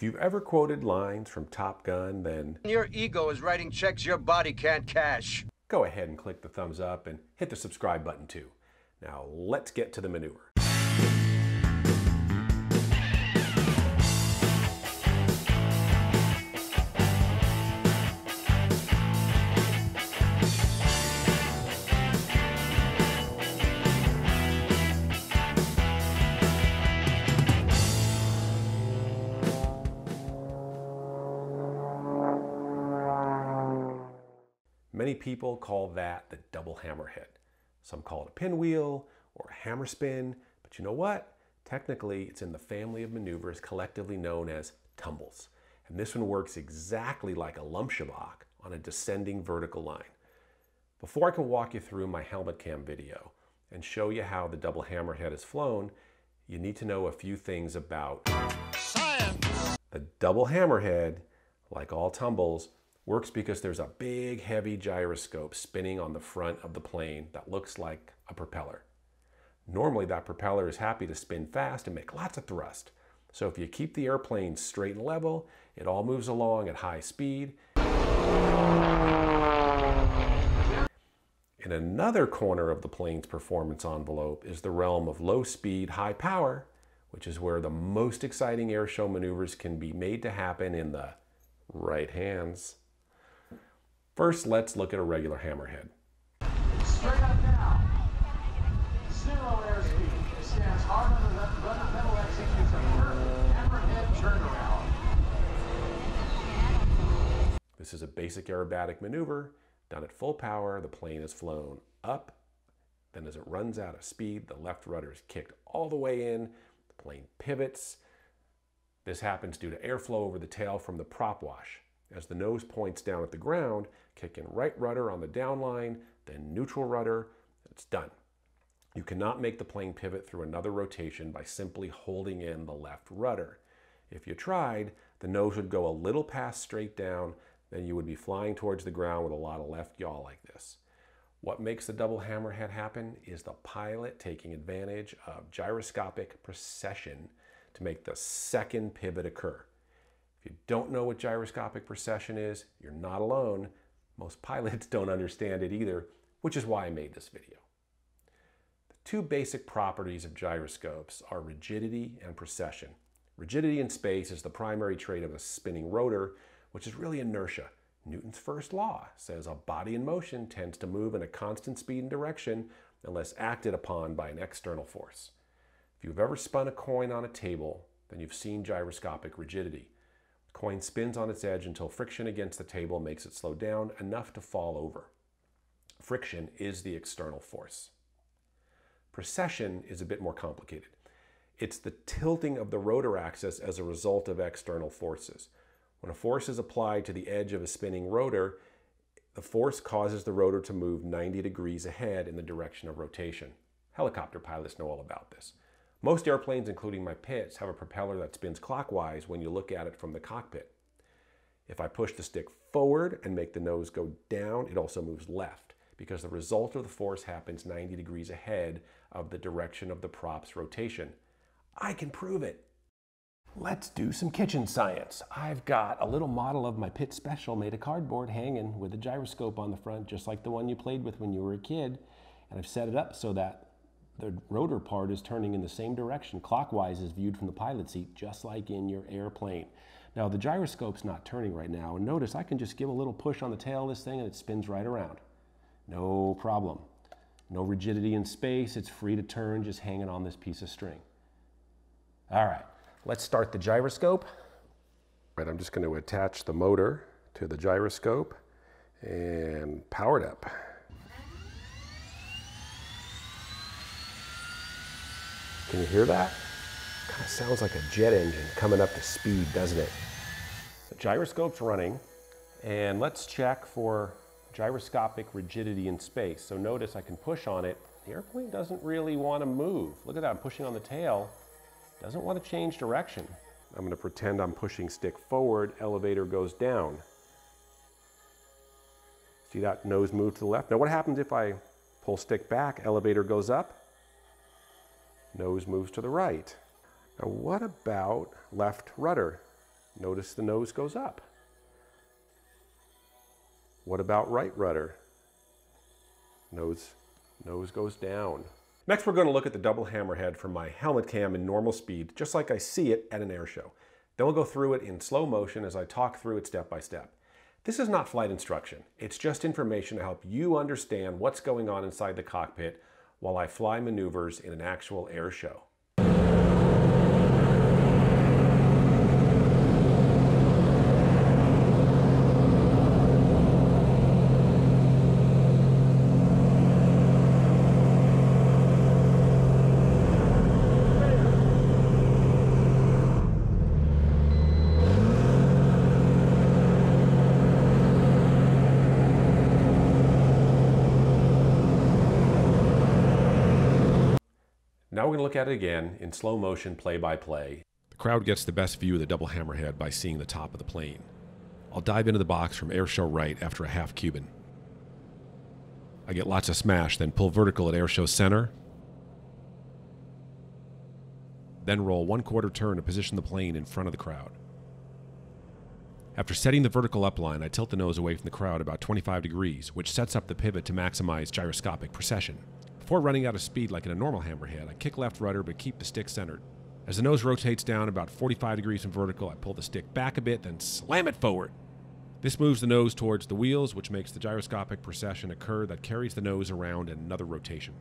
If you've ever quoted lines from Top Gun, then Your ego is writing checks your body can't cash. go ahead and click the thumbs up and hit the subscribe button too. Now let's get to the maneuver. Many people call that the double hammerhead. Some call it a pinwheel or a hammer spin, but you know what? Technically, it's in the family of maneuvers collectively known as tumbles. And this one works exactly like a Lomcevak on a descending vertical line. Before I can walk you through my helmet cam video and show you how the double hammerhead is flown, you need to know a few things about Science! the double hammerhead, like all tumbles, works because there's a big heavy gyroscope spinning on the front of the plane that looks like a propeller. Normally that propeller is happy to spin fast and make lots of thrust. So if you keep the airplane straight and level, it all moves along at high speed. In another corner of the plane's performance envelope is the realm of low speed, high power, which is where the most exciting air show maneuvers can be made to happen in the right hands. First, let's look at a regular hammerhead. Straight up now. Zero airspeed. Stands hard on the hammerhead turnaround. This is a basic aerobatic maneuver done at full power. The plane is flown up. Then as it runs out of speed, the left rudder is kicked all the way in. The plane pivots. This happens due to airflow over the tail from the prop wash. As the nose points down at the ground, kick in right rudder on the down line, then neutral rudder, it's done. You cannot make the plane pivot through another rotation by simply holding in the left rudder. If you tried, the nose would go a little past straight down, then you would be flying towards the ground with a lot of left yaw like this. What makes the double hammerhead happen is the pilot taking advantage of gyroscopic precession to make the second pivot occur. If you don't know what gyroscopic precession is, you're not alone. Most pilots don't understand it either, which is why I made this video. The two basic properties of gyroscopes are rigidity and precession. Rigidity in space is the primary trait of a spinning rotor, which is really inertia. Newton's first law says a body in motion tends to move in a constant speed and direction unless acted upon by an external force. If you've ever spun a coin on a table, then you've seen gyroscopic rigidity. Coin spins on its edge until friction against the table makes it slow down enough to fall over. Friction is the external force. Precession is a bit more complicated. It's the tilting of the rotor axis as a result of external forces. When a force is applied to the edge of a spinning rotor, the force causes the rotor to move 90 degrees ahead in the direction of rotation. Helicopter pilots know all about this. Most airplanes, including my Pitts, have a propeller that spins clockwise when you look at it from the cockpit. If I push the stick forward and make the nose go down, it also moves left because the result of the force happens 90 degrees ahead of the direction of the prop's rotation. I can prove it. Let's do some kitchen science. I've got a little model of my Pitts Special made of cardboard hanging with a gyroscope on the front, just like the one you played with when you were a kid. And I've set it up so that the rotor part is turning in the same direction, clockwise as viewed from the pilot seat, just like in your airplane. Now the gyroscope's not turning right now, and notice I can just give a little push on the tail of this thing and it spins right around. No problem. No rigidity in space, it's free to turn just hanging on this piece of string. All right, let's start the gyroscope. Right, I'm just going to attach the motor to the gyroscope and power it up. Can you hear that? Kind of sounds like a jet engine coming up to speed, doesn't it? The gyroscope's running, and let's check for gyroscopic rigidity in space. So notice I can push on it. The airplane doesn't really want to move. Look at that, I'm pushing on the tail. Doesn't want to change direction. I'm going to pretend I'm pushing stick forward, elevator goes down. See that nose move to the left? Now what happens if I pull stick back, elevator goes up? Nose moves to the right. Now what about left rudder? Notice the nose goes up. What about right rudder? Nose, nose goes down. Next, we're going to look at the double hammerhead from my helmet cam in normal speed, just like I see it at an air show. Then we'll go through it in slow motion as I talk through it step by step. This is not flight instruction. It's just information to help you understand what's going on inside the cockpit while I fly maneuvers in an actual air show. Now we're going to look at it again in slow motion, play by play. The crowd gets the best view of the double hammerhead by seeing the top of the plane. I'll dive into the box from airshow right after a half Cuban. I get lots of smash, then pull vertical at airshow center. Then roll one quarter turn to position the plane in front of the crowd. After setting the vertical upline, I tilt the nose away from the crowd about 25 degrees, which sets up the pivot to maximize gyroscopic precession. Before running out of speed like in a normal hammerhead, I kick left rudder but keep the stick centered. As the nose rotates down about 45 degrees in vertical, I pull the stick back a bit, then slam it forward. This moves the nose towards the wheels, which makes the gyroscopic precession occur that carries the nose around in another rotation.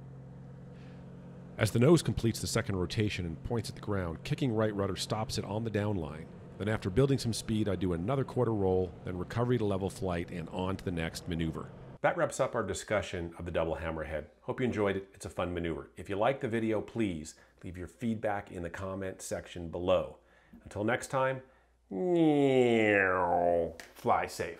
As the nose completes the second rotation and points at the ground, kicking right rudder stops it on the down line. Then after building some speed, I do another quarter roll, then recovery to level flight and on to the next maneuver. That wraps up our discussion of the double hammerhead. Hope you enjoyed it. It's a fun maneuver. If you like the video, please leave your feedback in the comment section below. Until next time, fly safe.